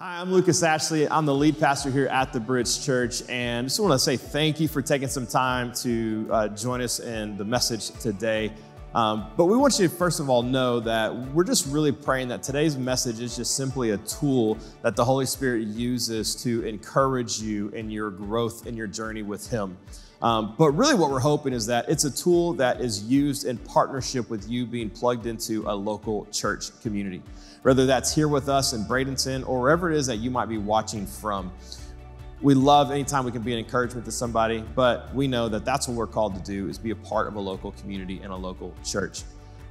Hi, I'm Lucas Ashley. I'm the lead pastor here at the Bridge Church, and just want to say thank you for taking some time to uh, join us in the message today. Um, but we want you to first of all know that we're just really praying that today's message is just simply a tool that the Holy Spirit uses to encourage you in your growth in your journey with Him. Um, but really, what we're hoping is that it's a tool that is used in partnership with you being plugged into a local church community whether that's here with us in Bradenton or wherever it is that you might be watching from. We love anytime we can be an encouragement to somebody, but we know that that's what we're called to do is be a part of a local community and a local church.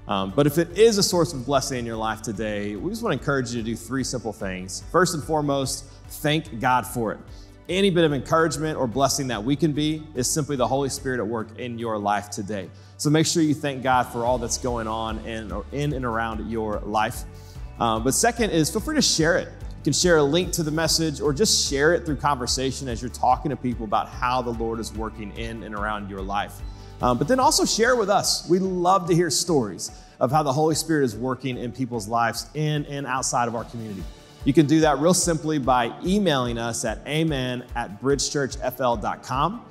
Um, but if it is a source of blessing in your life today, we just want to encourage you to do three simple things. First and foremost, thank God for it. Any bit of encouragement or blessing that we can be is simply the Holy Spirit at work in your life today. So make sure you thank God for all that's going on in, in and around your life. Um, but second is feel free to share it. You can share a link to the message or just share it through conversation as you're talking to people about how the Lord is working in and around your life. Um, but then also share with us. We love to hear stories of how the Holy Spirit is working in people's lives in and outside of our community. You can do that real simply by emailing us at amen at bridgechurchfl.com.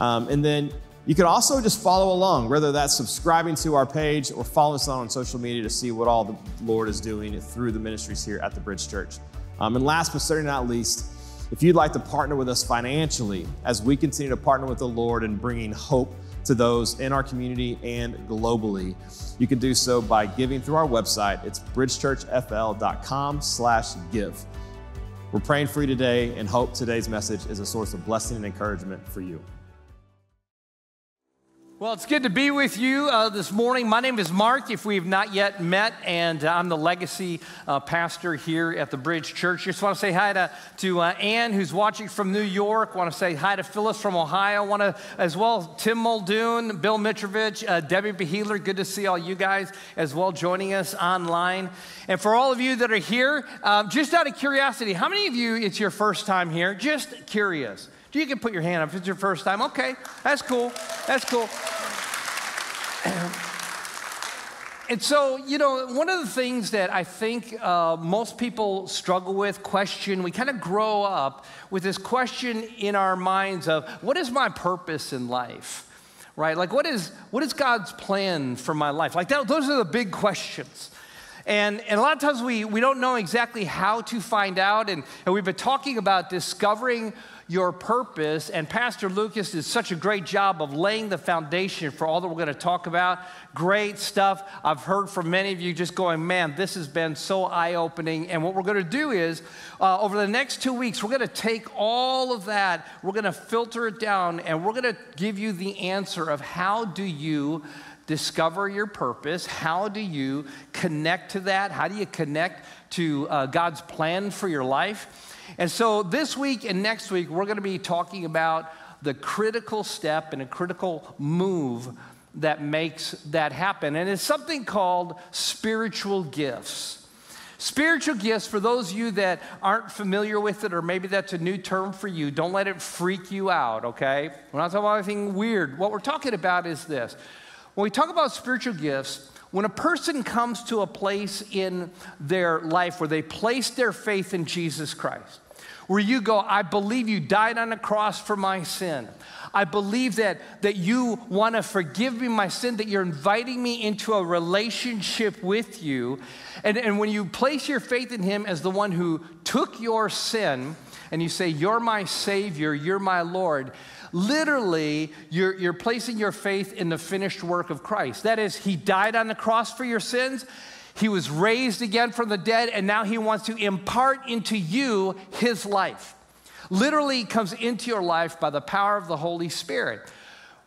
Um, and then you can also just follow along, whether that's subscribing to our page or following us on social media to see what all the Lord is doing through the ministries here at the Bridge Church. Um, and last but certainly not least, if you'd like to partner with us financially as we continue to partner with the Lord in bringing hope to those in our community and globally, you can do so by giving through our website. It's bridgechurchfl.com slash give. We're praying for you today and hope today's message is a source of blessing and encouragement for you. Well, it's good to be with you uh, this morning. My name is Mark, if we've not yet met, and uh, I'm the legacy uh, pastor here at the Bridge Church. Just want to say hi to, to uh, Ann, who's watching from New York. Want to say hi to Phyllis from Ohio. Want to, as well, Tim Muldoon, Bill Mitrovich, uh, Debbie Behealer. Good to see all you guys as well joining us online. And for all of you that are here, um, just out of curiosity, how many of you, it's your first time here? Just curious. You can put your hand up if it's your first time. Okay, that's cool. That's cool. And so, you know, one of the things that I think uh, most people struggle with, question, we kind of grow up with this question in our minds of what is my purpose in life? Right? Like, what is, what is God's plan for my life? Like, that, those are the big questions. And, and a lot of times we, we don't know exactly how to find out. And, and we've been talking about discovering your purpose. And Pastor Lucas did such a great job of laying the foundation for all that we're going to talk about. Great stuff. I've heard from many of you just going, man, this has been so eye opening. And what we're going to do is, uh, over the next two weeks, we're going to take all of that, we're going to filter it down, and we're going to give you the answer of how do you discover your purpose? How do you connect to that? How do you connect to uh, God's plan for your life? And so this week and next week, we're going to be talking about the critical step and a critical move that makes that happen. And it's something called spiritual gifts. Spiritual gifts, for those of you that aren't familiar with it, or maybe that's a new term for you, don't let it freak you out, okay? We're not talking about anything weird. What we're talking about is this. When we talk about spiritual gifts, when a person comes to a place in their life where they place their faith in Jesus Christ, where you go, I believe you died on the cross for my sin. I believe that, that you want to forgive me my sin, that you're inviting me into a relationship with you. And, and when you place your faith in Him as the one who took your sin, and you say, You're my Savior, you're my Lord, literally, you're, you're placing your faith in the finished work of Christ. That is, He died on the cross for your sins. He was raised again from the dead, and now he wants to impart into you his life. Literally comes into your life by the power of the Holy Spirit.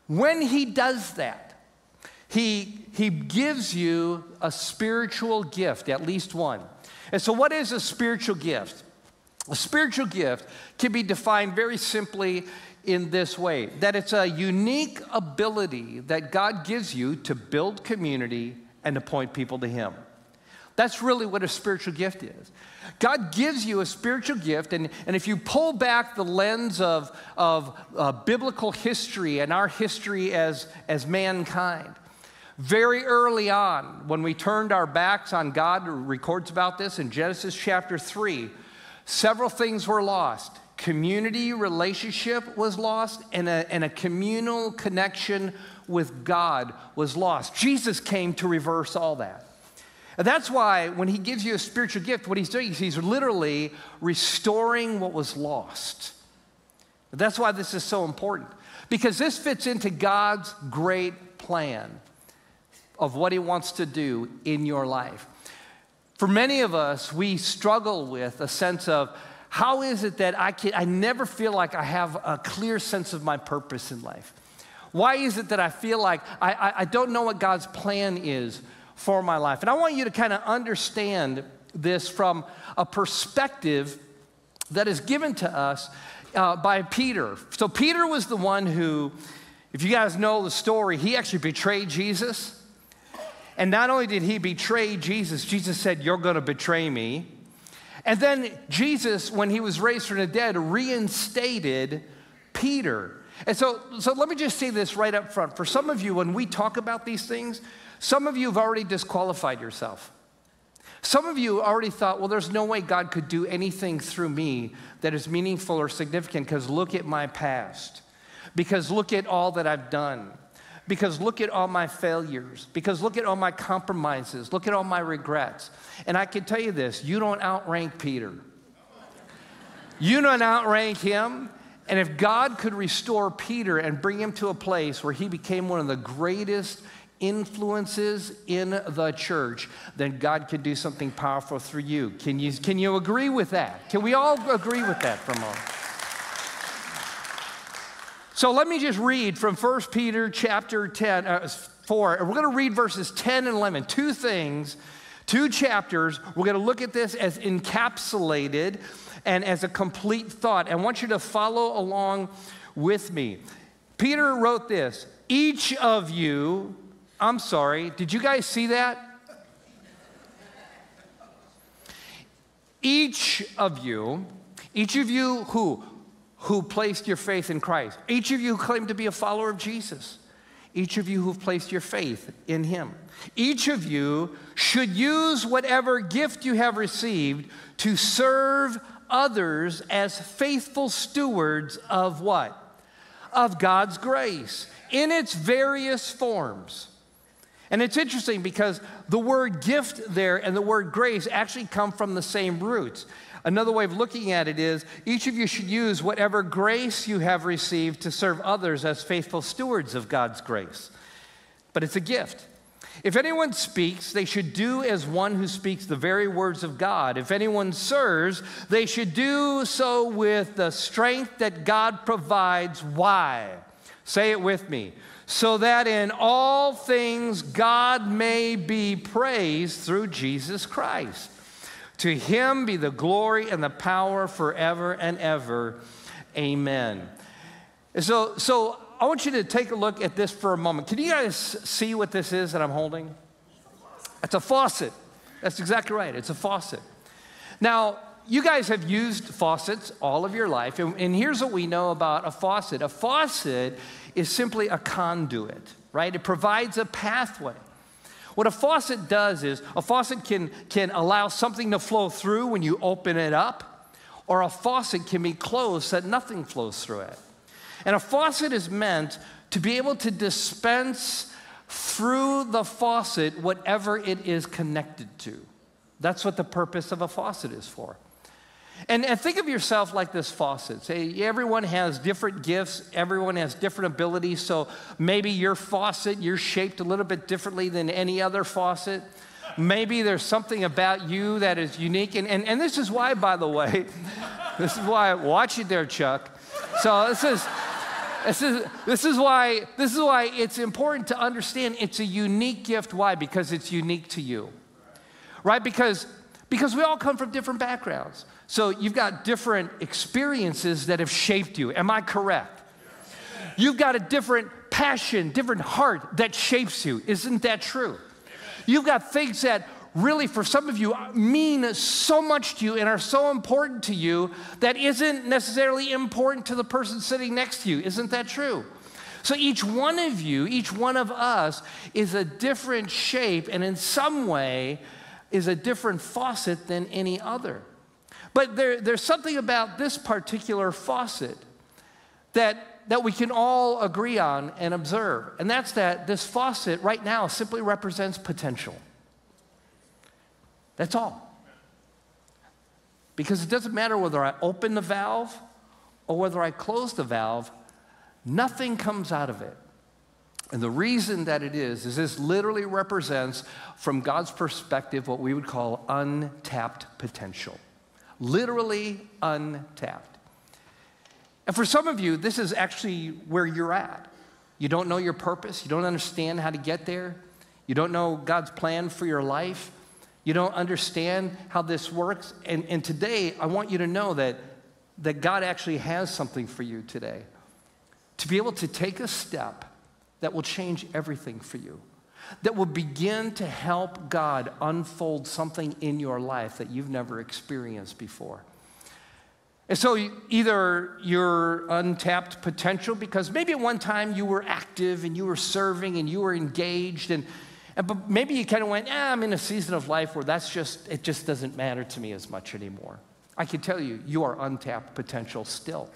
When he does that, he, he gives you a spiritual gift, at least one. And so, what is a spiritual gift? A spiritual gift can be defined very simply in this way that it's a unique ability that God gives you to build community and to point people to Him. That's really what a spiritual gift is. God gives you a spiritual gift, and, and if you pull back the lens of, of uh, biblical history and our history as, as mankind, very early on, when we turned our backs on God, records about this in Genesis chapter 3, several things were lost. Community relationship was lost, and a, and a communal connection with God was lost. Jesus came to reverse all that. That's why when he gives you a spiritual gift, what he's doing is he's literally restoring what was lost. That's why this is so important, because this fits into God's great plan of what he wants to do in your life. For many of us, we struggle with a sense of how is it that I, can, I never feel like I have a clear sense of my purpose in life? Why is it that I feel like I, I, I don't know what God's plan is for my life? And I want you to kind of understand this from a perspective that is given to us uh, by Peter. So, Peter was the one who, if you guys know the story, he actually betrayed Jesus. And not only did he betray Jesus, Jesus said, You're going to betray me. And then Jesus, when he was raised from the dead, reinstated Peter. And so, so let me just say this right up front. For some of you, when we talk about these things, some of you have already disqualified yourself. Some of you already thought, well, there's no way God could do anything through me that is meaningful or significant because look at my past, because look at all that I've done because look at all my failures, because look at all my compromises, look at all my regrets. And I can tell you this you don't outrank Peter. You don't outrank him. And if God could restore Peter and bring him to a place where he became one of the greatest influences in the church, then God could do something powerful through you. Can you, can you agree with that? Can we all agree with that for a moment? So let me just read from 1 Peter chapter 10, uh, 4. We're going to read verses 10 and 11. Two things, two chapters. We're going to look at this as encapsulated and as a complete thought. I want you to follow along with me. Peter wrote this Each of you, I'm sorry, did you guys see that? Each of you, each of you who who placed your faith in Christ. Each of you who claim to be a follower of Jesus. Each of you who've placed your faith in Him. Each of you should use whatever gift you have received to serve others as faithful stewards of what? Of God's grace in its various forms. And it's interesting because the word gift there and the word grace actually come from the same roots. Another way of looking at it is each of you should use whatever grace you have received to serve others as faithful stewards of God's grace. But it's a gift. If anyone speaks, they should do as one who speaks the very words of God. If anyone serves, they should do so with the strength that God provides. Why? Say it with me. So that in all things God may be praised through Jesus Christ. To him be the glory and the power forever and ever. Amen. So, so I want you to take a look at this for a moment. Can you guys see what this is that I'm holding? It's a faucet. That's exactly right. It's a faucet. Now, you guys have used faucets all of your life, and, and here's what we know about a faucet a faucet is simply a conduit, right? It provides a pathway. What a faucet does is a faucet can, can allow something to flow through when you open it up, or a faucet can be closed so that nothing flows through it. And a faucet is meant to be able to dispense through the faucet whatever it is connected to. That's what the purpose of a faucet is for. And, and, think of yourself like this faucet. Say, everyone has different gifts, everyone has different abilities. So maybe your faucet, you're shaped a little bit differently than any other faucet. Maybe there's something about you that is unique. And, and, and this is why, by the way, this is why, watch it there, Chuck. So this is. This is, this, is why, this is why it's important to understand it's a unique gift. Why? Because it's unique to you. Right? Because, because we all come from different backgrounds. So you've got different experiences that have shaped you. Am I correct? You've got a different passion, different heart that shapes you. Isn't that true? You've got things that really, for some of you, mean so much to you and are so important to you that isn't necessarily important to the person sitting next to you. Isn't that true? So each one of you, each one of us, is a different shape and in some way is a different faucet than any other. But there, there's something about this particular faucet that, that we can all agree on and observe. And that's that this faucet right now simply represents potential. That's all. Because it doesn't matter whether I open the valve or whether I close the valve, nothing comes out of it. And the reason that it is, is this literally represents, from God's perspective, what we would call untapped potential. Literally untapped. And for some of you, this is actually where you're at. You don't know your purpose, you don't understand how to get there, you don't know God's plan for your life, you don't understand how this works. And, and today, I want you to know that, that God actually has something for you today. To be able to take a step that will change everything for you, that will begin to help God unfold something in your life that you've never experienced before. And so either your untapped potential, because maybe at one time you were active and you were serving and you were engaged, and, and but maybe you kind of went, yeah, I'm in a season of life where that's just, it just doesn't matter to me as much anymore. I can tell you, you are untapped potential still.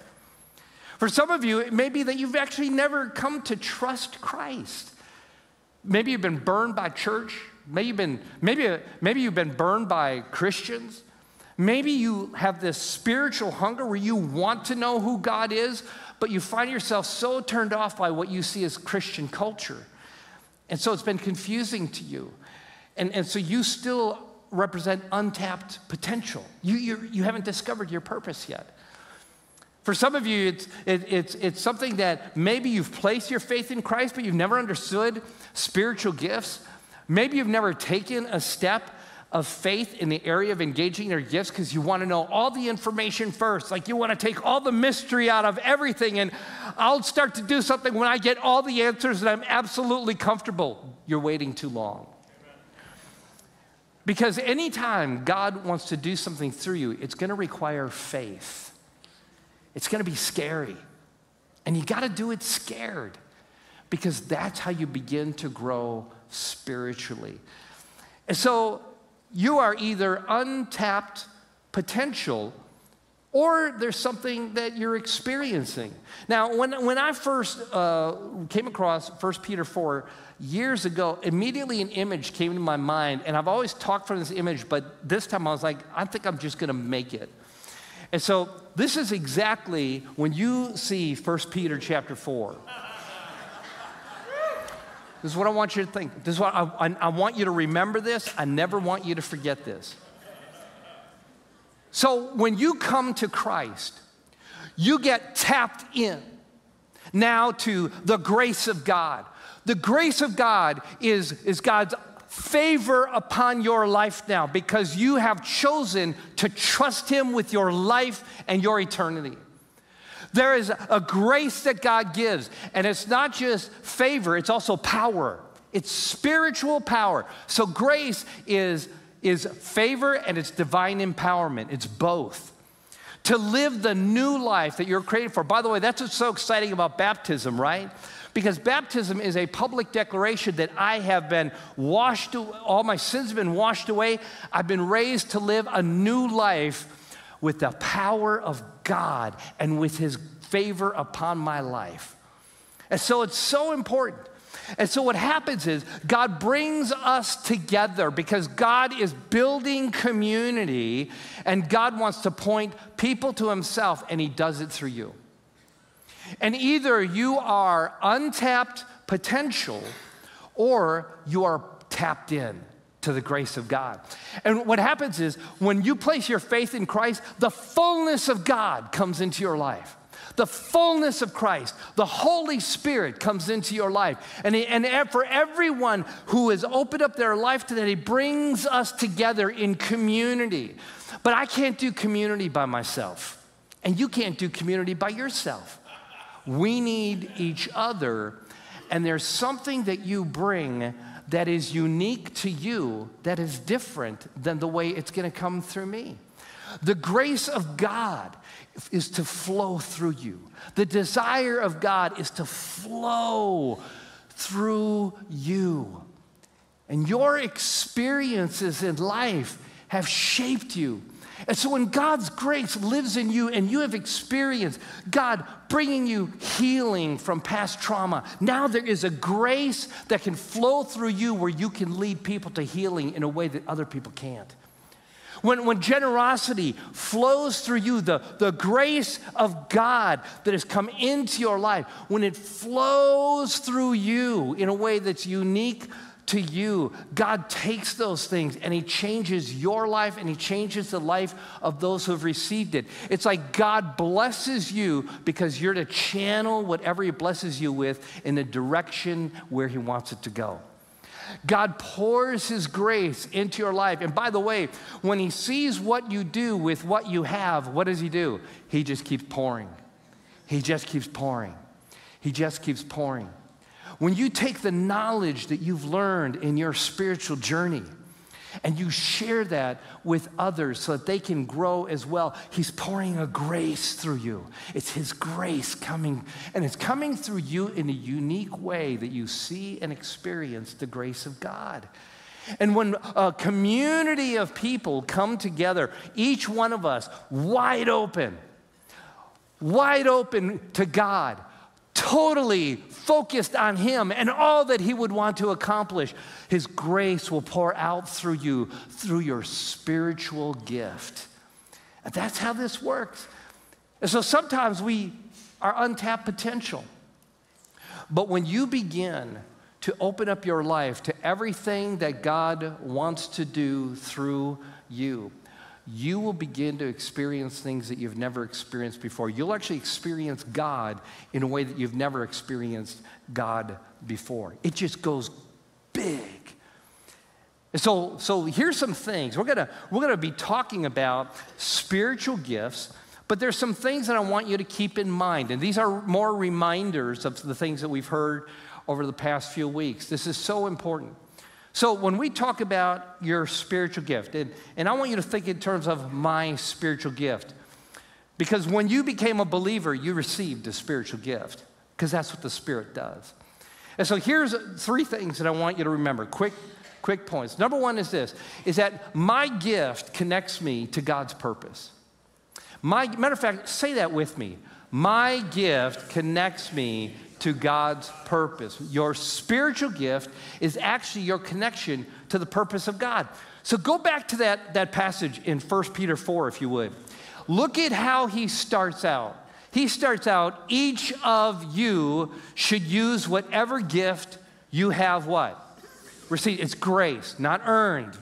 For some of you, it may be that you've actually never come to trust Christ. Maybe you've been burned by church. Maybe you've been, maybe, maybe you've been burned by Christians. Maybe you have this spiritual hunger where you want to know who God is, but you find yourself so turned off by what you see as Christian culture. And so it's been confusing to you. And, and so you still represent untapped potential. You, you, you haven't discovered your purpose yet. For some of you, it's, it, it's, it's something that maybe you've placed your faith in Christ, but you've never understood spiritual gifts. Maybe you've never taken a step of faith in the area of engaging your gifts because you want to know all the information first. Like you want to take all the mystery out of everything, and I'll start to do something when I get all the answers and I'm absolutely comfortable. You're waiting too long. Because anytime God wants to do something through you, it's going to require faith. It's going to be scary. And you got to do it scared because that's how you begin to grow spiritually. And so you are either untapped potential or there's something that you're experiencing. Now, when, when I first uh, came across 1 Peter 4 years ago, immediately an image came to my mind, and I've always talked from this image, but this time I was like, I think I'm just gonna make it. And so this is exactly when you see 1 Peter chapter 4. This is what I want you to think. This is what I, I, I, want you to remember this. I never want you to forget this. So when you come to Christ, you get tapped in now to the grace of God. The grace of God is, is God's favor upon your life now because you have chosen to trust Him with your life and your eternity. There is a grace that God gives, and it's not just favor, it's also power. It's spiritual power. So grace is, is favor and it's divine empowerment. It's both. To live the new life that you're created for. By the way, that's what's so exciting about baptism, right? Because baptism is a public declaration that I have been washed, all my sins have been washed away. I've been raised to live a new life with the power of God and with His favor upon my life. And so it's so important. And so what happens is God brings us together because God is building community and God wants to point people to Himself, and He does it through you. And either you are untapped potential or you are tapped in to the grace of God. And what happens is when you place your faith in Christ, the fullness of God comes into your life. The fullness of Christ, the Holy Spirit comes into your life. And, he, and for everyone who has opened up their life to that, He brings us together in community. But I can't do community by myself, and you can't do community by yourself. We need each other, and there's something that you bring that is unique to you, that is different than the way it's gonna come through me. The grace of God is to flow through you. The desire of God is to flow through you. And your experiences in life have shaped you And so when God's grace lives in you and you have experienced God bringing you healing from past trauma, now there is a grace that can flow through you where you can lead people to healing in a way that other people can't. When, when generosity flows through you, the, the grace of God that has come into your life, when it flows through you in a way that's unique to you, God takes those things and He changes your life and He changes the life of those who have received it. It's like God blesses you because you're to channel whatever He blesses you with in the direction where He wants it to go. God pours His grace into your life. And by the way, when He sees what you do with what you have, what does He do? He just keeps pouring. He just keeps pouring. He just keeps pouring. When you take the knowledge that you've learned in your spiritual journey and you share that with others so that they can grow as well, He's pouring a grace through you. It's His grace coming, and it's coming through you in a unique way that you see and experience the grace of God. And when a community of people come together, each one of us wide open, wide open to God, totally focused on Him and all that He would want to accomplish, His grace will pour out through you through your spiritual gift. And that's how this works. And so sometimes we are untapped potential. But when you begin to open up your life to everything that God wants to do through you, you will begin to experience things that you've never experienced before. You'll actually experience God in a way that you've never experienced God before. It just goes big. so, so here's some things. We're gonna, we're gonna be talking about spiritual gifts, but there's some things that I want you to keep in mind. And these are more reminders of the things that we've heard over the past few weeks. This is so important. So, when we talk about your spiritual gift, and, and I want you to think in terms of my spiritual gift, because when you became a believer, you received a spiritual gift, because that's what the Spirit does. And so, here's three things that I want you to remember quick, quick points. Number one is this is that my gift connects me to God's purpose. My, matter of fact, say that with me. My gift connects me to God's purpose. Your spiritual gift is actually your connection to the purpose of God. So go back to that, that passage in 1 Peter 4, if you would. Look at how he starts out. He starts out, each of you should use whatever gift you have what? Receive. It's grace, not earned.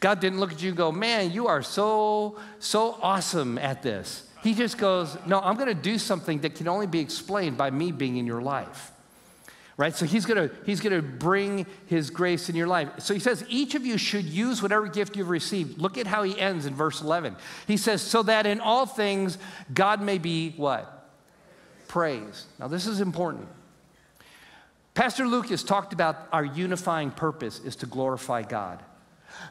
God didn't look at you and go, man, you are so, so awesome at this. He just goes, No, I'm going to do something that can only be explained by me being in your life. Right? So he's going to he's going to bring his grace in your life. So he says each of you should use whatever gift you've received. Look at how he ends in verse 11. He says so that in all things God may be what? Praise. Now this is important. Pastor Lucas talked about our unifying purpose is to glorify God.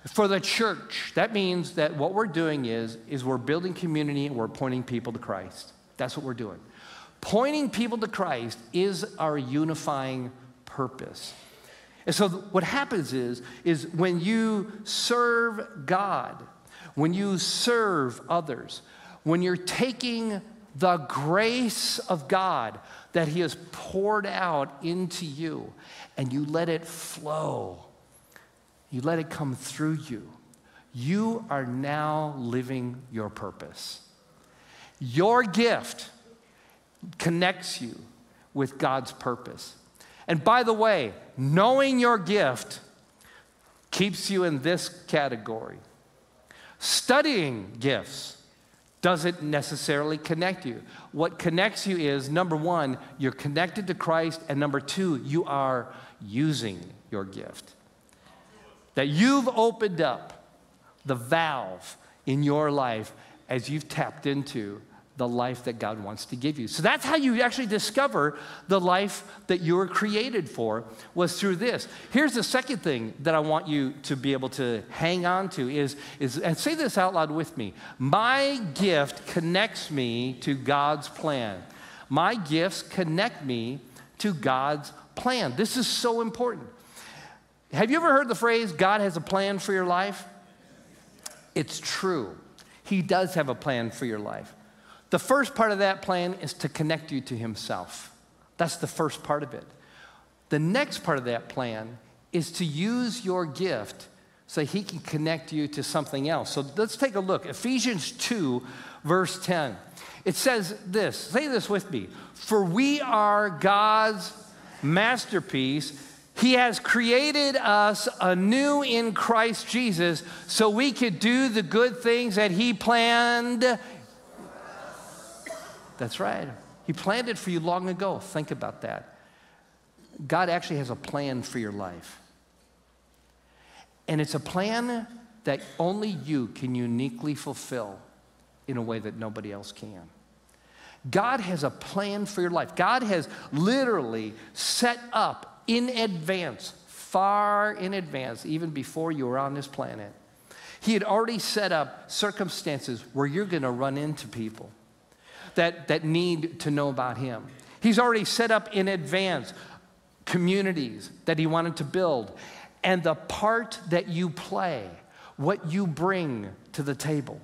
For the church, that means that what we're doing is, is we're building community and we're pointing people to Christ. That's what we're doing. Pointing people to Christ is our unifying purpose. And so what happens is, is when you serve God, when you serve others, when you're taking the grace of God that He has poured out into you and you let it flow you let it come through you. You are now living your purpose. Your gift connects you with God's purpose. And by the way, knowing your gift keeps you in this category. Studying gifts doesn't necessarily connect you. What connects you is number one, you're connected to Christ, and number two, you are using your gift that you've opened up the valve in your life as you've tapped into the life that God wants to give you. So that's how you actually discover the life that you were created for was through this. Here's the second thing that I want you to be able to hang on to is, is and say this out loud with me. My gift connects me to God's plan. My gifts connect me to God's plan. This is so important. Have you ever heard the phrase, God has a plan for your life? It's true. He does have a plan for your life. The first part of that plan is to connect you to Himself. That's the first part of it. The next part of that plan is to use your gift so He can connect you to something else. So let's take a look. Ephesians 2, verse 10. It says this say this with me For we are God's masterpiece. He has created us anew in Christ Jesus so we could do the good things that He planned. That's right. He planned it for you long ago. Think about that. God actually has a plan for your life. And it's a plan that only you can uniquely fulfill in a way that nobody else can. God has a plan for your life. God has literally set up in advance, far in advance, even before you were on this planet. He had already set up circumstances where you're going to run into people that, that need to know about Him. He's already set up in advance communities that He wanted to build and the part that you play, what you bring to the table.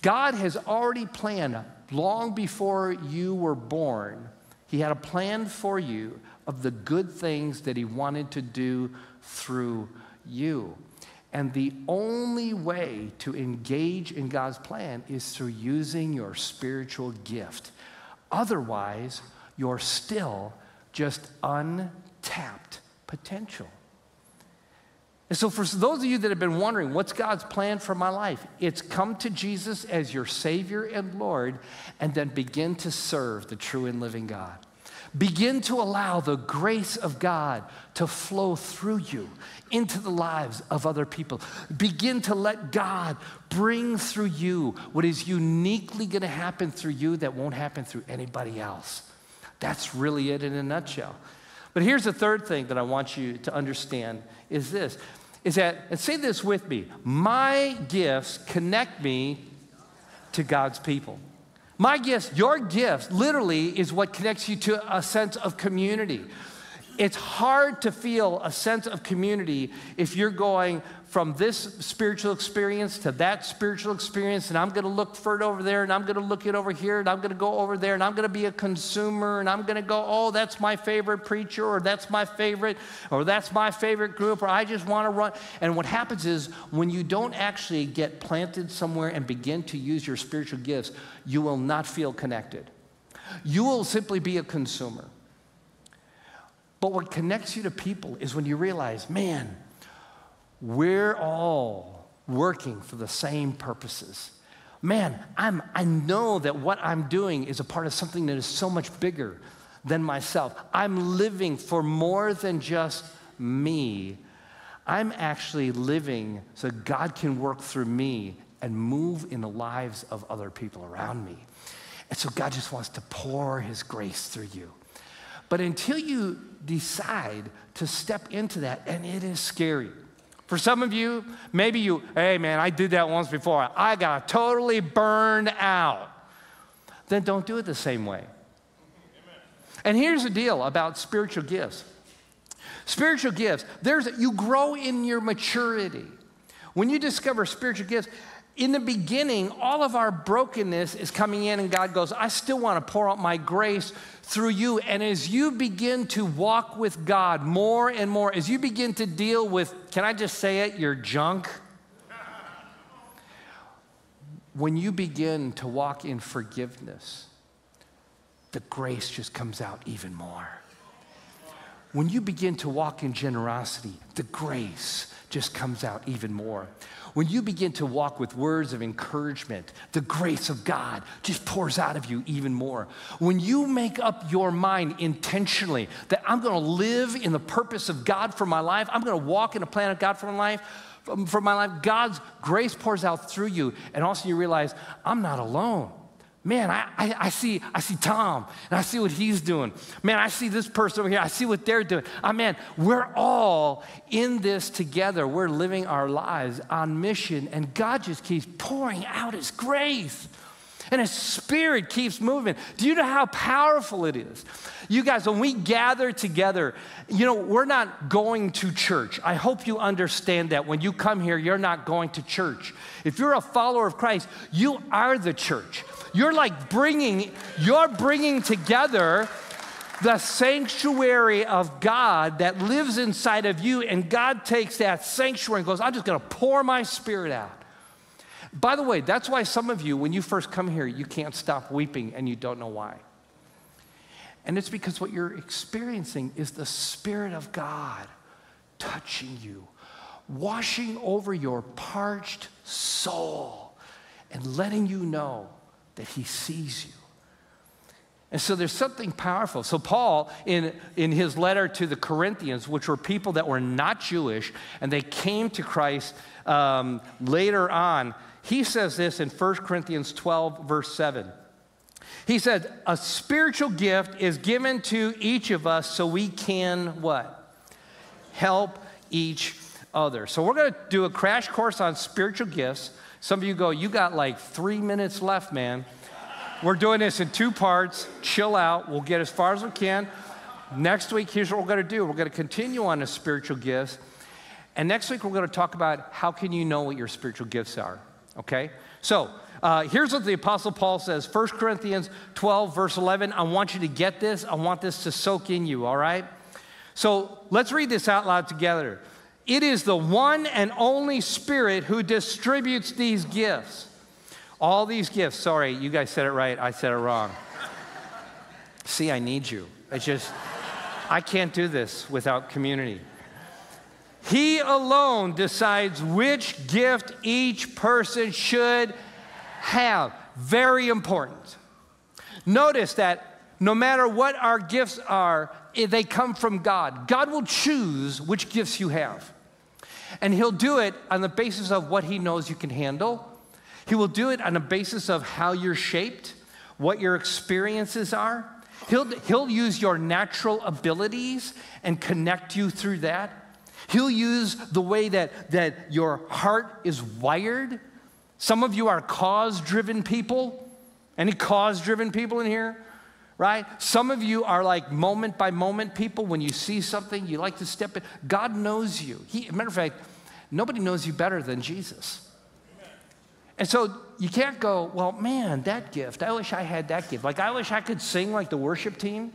God has already planned long before you were born, He had a plan for you of the good things that He wanted to do through you. And the only way to engage in God's plan is through using your spiritual gift. Otherwise, you're still just untapped potential. And so, for those of you that have been wondering, what's God's plan for my life? It's come to Jesus as your Savior and Lord, and then begin to serve the true and living God. Begin to allow the grace of God to flow through you into the lives of other people. Begin to let God bring through you what is uniquely going to happen through you that won't happen through anybody else. That's really it in a nutshell. But here's the third thing that I want you to understand is this is that, and say this with me my gifts connect me to God's people. My gifts, your gifts, literally is what connects you to a sense of community. It's hard to feel a sense of community if you're going from this spiritual experience to that spiritual experience, and I'm going to look for it over there, and I'm going to look it over here, and I'm going to go over there, and I'm going to be a consumer, and I'm going to go, oh, that's my favorite preacher, or that's my favorite, or that's my favorite group, or I just want to run. And what happens is when you don't actually get planted somewhere and begin to use your spiritual gifts, you will not feel connected. You will simply be a consumer. But what connects you to people is when you realize, man, we're all working for the same purposes. Man, I'm, I know that what I'm doing is a part of something that is so much bigger than myself. I'm living for more than just me. I'm actually living so God can work through me and move in the lives of other people around me. And so God just wants to pour His grace through you. But until you decide to step into that, and it is scary, for some of you, maybe you, hey man, I did that once before. I got totally burned out. Then don't do it the same way. And here's the deal about spiritual gifts. Spiritual gifts, there's you grow in your maturity. When you discover spiritual gifts, in the beginning, all of our brokenness is coming in, and God goes, I still want to pour out my grace through you. And as you begin to walk with God more and more, as you begin to deal with, can I just say it, your junk? When you begin to walk in forgiveness, the grace just comes out even more. When you begin to walk in generosity, the grace just comes out even more. When you begin to walk with words of encouragement, the grace of God just pours out of you even more. When you make up your mind intentionally that I'm going to live in the purpose of God for my life, I'm going to walk in the plan of God for my life, for my life, God's grace pours out through you. And also you realize, I'm not alone. Man, I, I, I, see, I see Tom and I see what he's doing. Man, I see this person over here. I see what they're doing. Oh, man, we're all in this together. We're living our lives on mission, and God just keeps pouring out his grace. And His Spirit keeps moving. Do you know how powerful it is? You guys, when we gather together, you know, we're not going to church. I hope you understand that. When you come here, you're not going to church. If you're a follower of Christ, you are the church. You're like bringing, you're bringing together the sanctuary of God that lives inside of you, and God takes that sanctuary and goes, I'm just gonna pour my spirit out. By the way, that's why some of you, when you first come here, you can't stop weeping and you don't know why. And it's because what you're experiencing is the Spirit of God touching you, washing over your parched soul, and letting you know that He sees you. And so there's something powerful. So, Paul, in, in his letter to the Corinthians, which were people that were not Jewish, and they came to Christ um, later on, he says this in 1 Corinthians 12, verse 7. He said, A spiritual gift is given to each of us so we can what? Help each other. So, we're going to do a crash course on spiritual gifts. Some of you go, You got like three minutes left, man. We're doing this in two parts. Chill out. We'll get as far as we can. Next week, here's what we're going to do we're going to continue on the spiritual gifts. And next week, we're going to talk about how can you know what your spiritual gifts are. Okay? So, uh, here's what the Apostle Paul says 1 Corinthians 12, verse 11. I want you to get this. I want this to soak in you, all right? So, let's read this out loud together. It is the one and only Spirit who distributes these gifts. All these gifts, sorry, you guys said it right, I said it wrong. See, I need you. It's just, I can't do this without community. He alone decides which gift each person should have. Very important. Notice that no matter what our gifts are, eh, they come from God. God will choose which gifts you have. And He'll do it on the basis of what He knows you can handle he will do it on the basis of how you're shaped, what your experiences are. He'll, he'll use your natural abilities and connect you through that. He'll use the way that, that your heart is wired. Some of you are cause driven people. Any cause driven people in here? Right? Some of you are like moment by moment people. When you see something, you like to step in. God knows you. He, matter of fact, nobody knows you better than Jesus. And so you can't go, well, man, that gift, I wish I had that gift. Like, I wish I could sing like the worship team.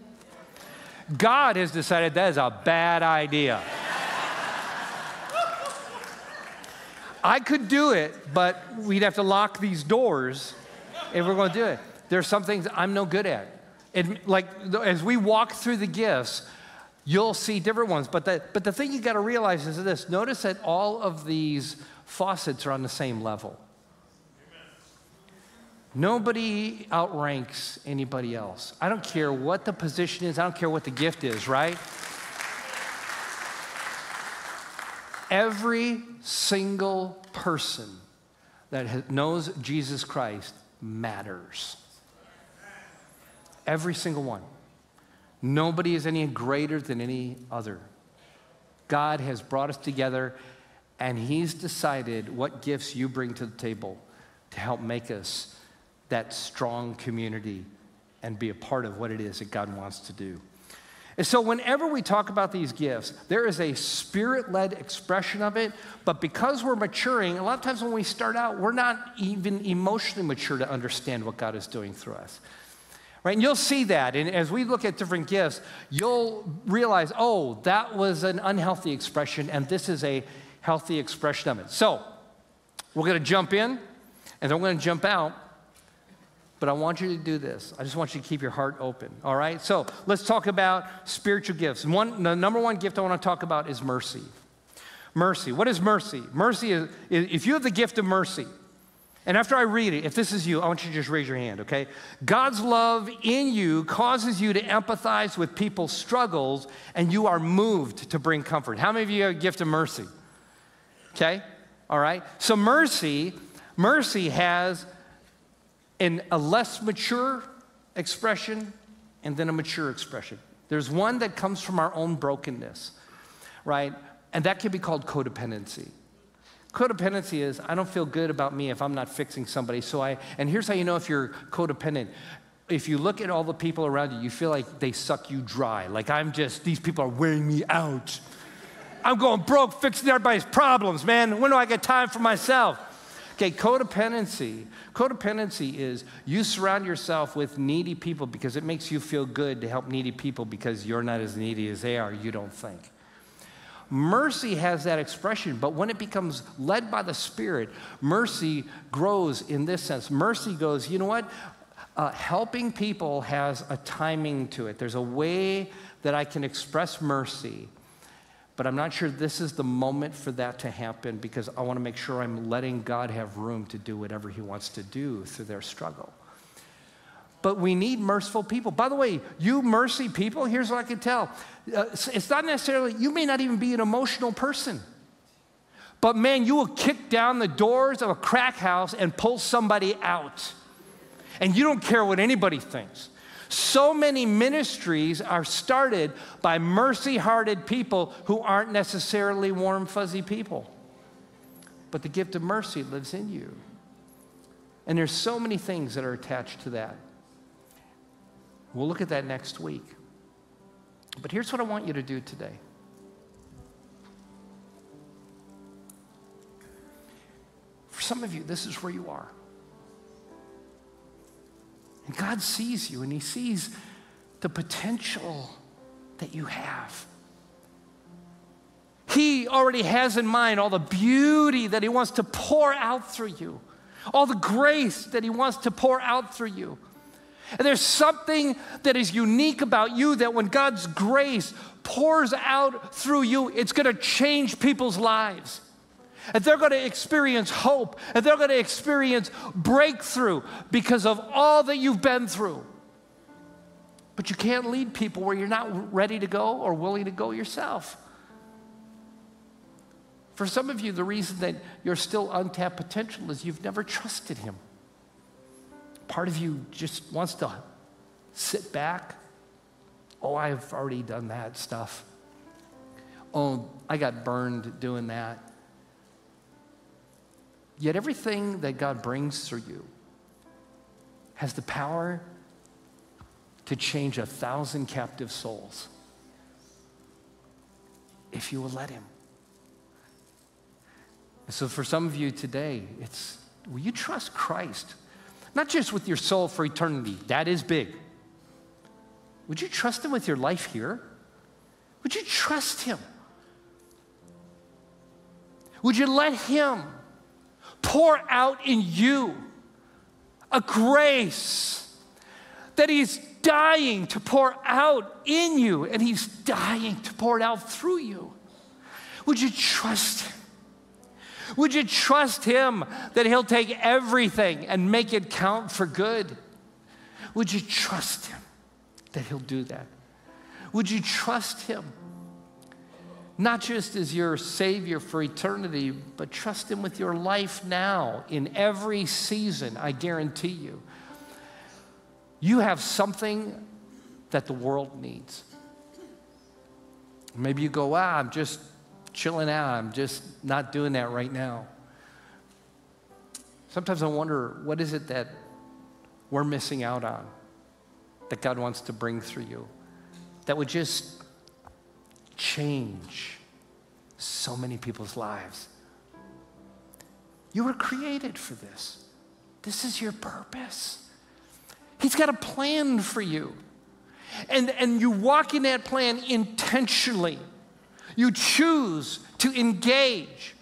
God has decided that is a bad idea. I could do it, but we'd have to lock these doors if we're going to do it. There's some things I'm no good at. And like as we walk through the gifts, you'll see different ones. But the, but the thing you got to realize is this notice that all of these faucets are on the same level. Nobody outranks anybody else. I don't care what the position is, I don't care what the gift is, right? Every single person that knows Jesus Christ matters. Every single one. Nobody is any greater than any other. God has brought us together, and He's decided what gifts you bring to the table to help make us that strong community and be a part of what it is that God wants to do. And so, whenever we talk about these gifts, there is a spirit led expression of it. But because we're maturing, a lot of times when we start out, we're not even emotionally mature to understand what God is doing through us. Right? And you'll see that. And as we look at different gifts, you'll realize, oh, that was an unhealthy expression, and this is a healthy expression of it. So, we're going to jump in, and then we're going to jump out. But I want you to do this. I just want you to keep your heart open. All right? So let's talk about spiritual gifts. One, the number one gift I want to talk about is mercy. Mercy. What is mercy? Mercy is, if you have the gift of mercy, and after I read it, if this is you, I want you to just raise your hand, okay? God's love in you causes you to empathize with people's struggles, and you are moved to bring comfort. How many of you have a gift of mercy? Okay? All right? So mercy, mercy has in a less mature expression and then a mature expression. There's one that comes from our own brokenness, right? And that can be called codependency. Codependency is I don't feel good about me if I'm not fixing somebody. So I, and here's how you know if you're codependent. If you look at all the people around you, you feel like they suck you dry. Like I'm just, these people are wearing me out. I'm going broke fixing everybody's problems, man. When do I get time for myself? Okay, codependency. Codependency is you surround yourself with needy people because it makes you feel good to help needy people because you're not as needy as they are, you don't think. Mercy has that expression, but when it becomes led by the Spirit, mercy grows in this sense. Mercy goes, you know what? Uh, helping people has a timing to it. There's a way that I can express mercy, but I'm not sure this is the moment for that to happen because I want to make sure I'm letting God have room to do whatever He wants to do through their struggle. But we need merciful people. By the way, you mercy people, here's what I can tell uh, it's not necessarily, you may not even be an emotional person. But man, you will kick down the doors of a crack house and pull somebody out. And you don't care what anybody thinks. So many ministries are started by mercy hearted people who aren't necessarily warm, fuzzy people. But the gift of mercy lives in you. And there's so many things that are attached to that. We'll look at that next week. But here's what I want you to do today. For some of you, this is where you are. And God sees you and He sees the potential that you have. He already has in mind all the beauty that He wants to pour out through you, all the grace that He wants to pour out through you. And there's something that is unique about you that when God's grace pours out through you, it's going to change people's lives. And they're going to experience hope, and they're going to experience breakthrough because of all that you've been through. But you can't lead people where you're not ready to go or willing to go yourself. For some of you, the reason that you're still untapped potential is you've never trusted Him. Part of you just wants to sit back. Oh, I've already done that stuff. Oh, I got burned doing that. Yet everything that God brings through you has the power to change a thousand captive souls if you will let Him. so, for some of you today, it's will you trust Christ? Not just with your soul for eternity, that is big. Would you trust Him with your life here? Would you trust Him? Would you let Him pour out in you a grace that He's dying to pour out in you and He's dying to pour it out through you? Would you trust Him? Would you trust Him that He'll take everything and make it count for good? Would you trust Him that He'll do that? Would you trust Him? Not just as your Savior for eternity, but trust Him with your life now in every season, I guarantee you. You have something that the world needs. Maybe you go, ah, I'm just chilling out. I'm just not doing that right now. Sometimes I wonder what is it that we're missing out on that God wants to bring through you that would just change so many people's lives. You were created for this. This is your purpose. He's got a plan for you. And, and you walk in that plan intentionally. You choose to engage.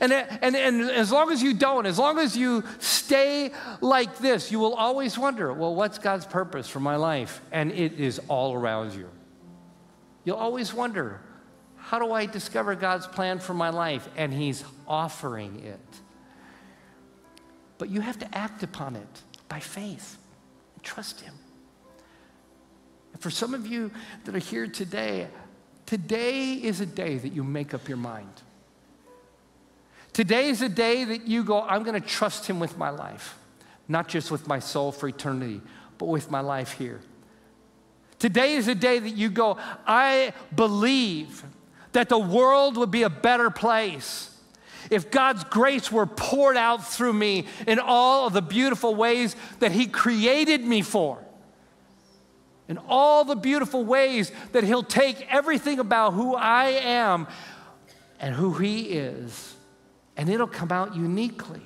And, and, and as long as you don't, as long as you stay like this, you will always wonder, well, what's God's purpose for my life? And it is all around you. You'll always wonder, how do I discover God's plan for my life? And He's offering it. But you have to act upon it by faith and trust Him. And for some of you that are here today, Today is a day that you make up your mind. Today is a day that you go, I'm going to trust Him with my life, not just with my soul for eternity, but with my life here. Today is a day that you go, I believe that the world would be a better place if God's grace were poured out through me in all of the beautiful ways that He created me for, in all the beautiful ways that He'll take everything about who I am and who He is, and it'll come out uniquely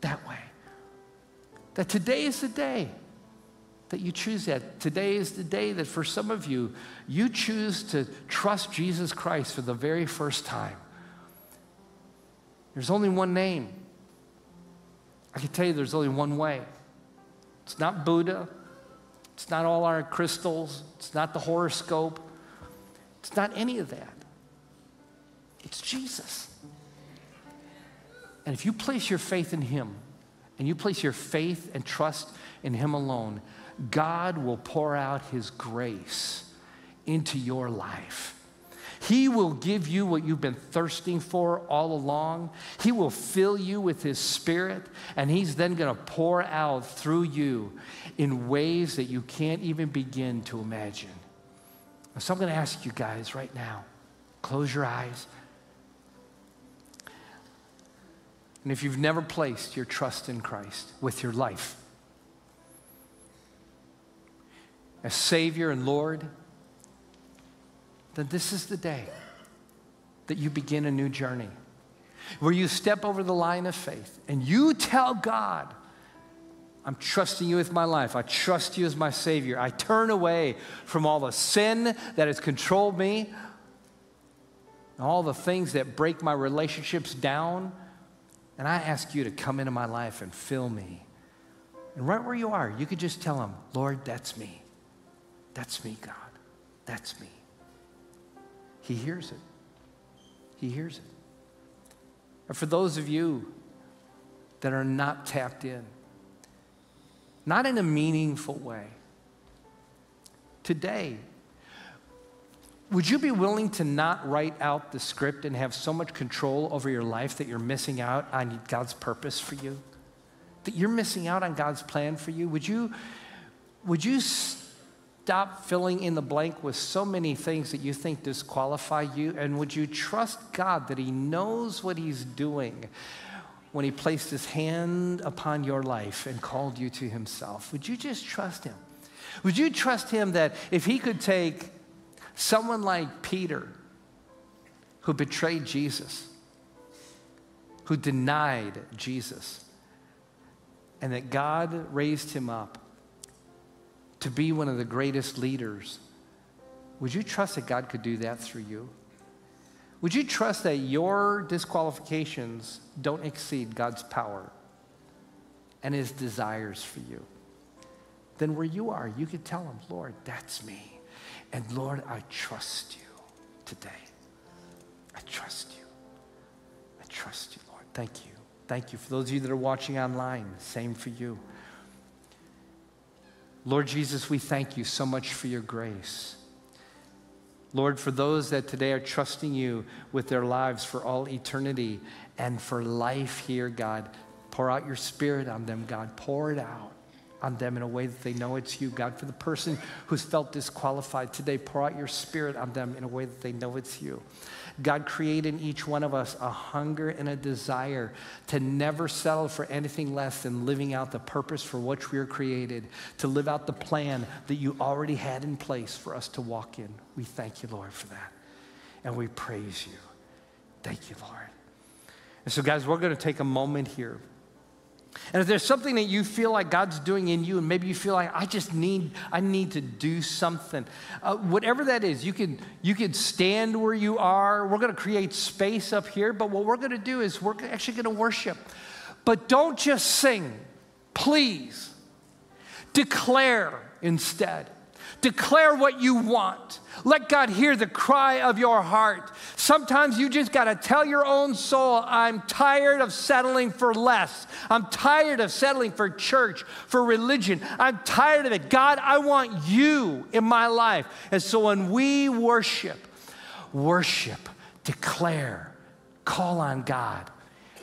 that way. That today is the day that you choose that. Today is the day that for some of you, you choose to trust Jesus Christ for the very first time. There's only one name. I can tell you there's only one way. It's not Buddha. It's not all our crystals. It's not the horoscope. It's not any of that. It's Jesus. And if you place your faith in Him and you place your faith and trust in Him alone, God will pour out His grace into your life. He will give you what you've been thirsting for all along. He will fill you with His Spirit, and He's then going to pour out through you in ways that you can't even begin to imagine. So I'm going to ask you guys right now close your eyes. And if you've never placed your trust in Christ with your life as Savior and Lord, then this is the day that you begin a new journey where you step over the line of faith and you tell God, I'm trusting you with my life. I trust you as my Savior. I turn away from all the sin that has controlled me, all the things that break my relationships down. And I ask you to come into my life and fill me. And right where you are, you could just tell him, Lord, that's me. That's me, God. That's me. He hears it. He hears it. Or for those of you that are not tapped in, not in a meaningful way, today, would you be willing to not write out the script and have so much control over your life that you're missing out on God's purpose for you? That you're missing out on God's plan for you? Would you, would you stop filling in the blank with so many things that you think disqualify you? And would you trust God that He knows what He's doing when He placed His hand upon your life and called you to Himself? Would you just trust Him? Would you trust Him that if He could take someone like Peter, who betrayed Jesus, who denied Jesus, and that God raised him up to be one of the greatest leaders, would you trust that God could do that through you? Would you trust that your disqualifications don't exceed God's power and his desires for you? Then where you are, you could tell him, Lord, that's me. And Lord, I trust you today. I trust you. I trust you, Lord. Thank you. Thank you. For those of you that are watching online, same for you. Lord Jesus, we thank you so much for your grace. Lord, for those that today are trusting you with their lives for all eternity and for life here, God, pour out your spirit on them, God. Pour it out on them in a way that they know it's you, God. For the person who's felt disqualified today, pour out your spirit on them in a way that they know it's you. God, created in each one of us a hunger and a desire to never settle for anything less than living out the purpose for which we are created, to live out the plan that you already had in place for us to walk in. We thank you, Lord, for that. And we praise you. Thank you, Lord. And so, guys, we're going to take a moment here. And if there's something that you feel like God's doing in you, and maybe you feel like I just need, I need to do something, uh, whatever that is, you can you can stand where you are. We're going to create space up here, but what we're going to do is we're actually going to worship. But don't just sing, please. Declare instead. Declare what you want. Let God hear the cry of your heart. Sometimes you just got to tell your own soul, I'm tired of settling for less. I'm tired of settling for church, for religion. I'm tired of it. God, I want you in my life. And so when we worship, worship, declare, call on God,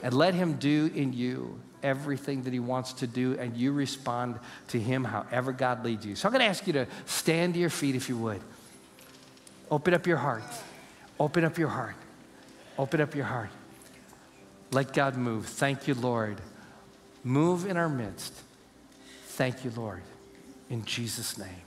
and let Him do in you everything that He wants to do, and you respond to Him however God leads you. So I'm going to ask you to stand to your feet if you would. Open up your heart. Open up your heart. Open up your heart. Let God move. Thank you, Lord. Move in our midst. Thank you, Lord. In Jesus' name.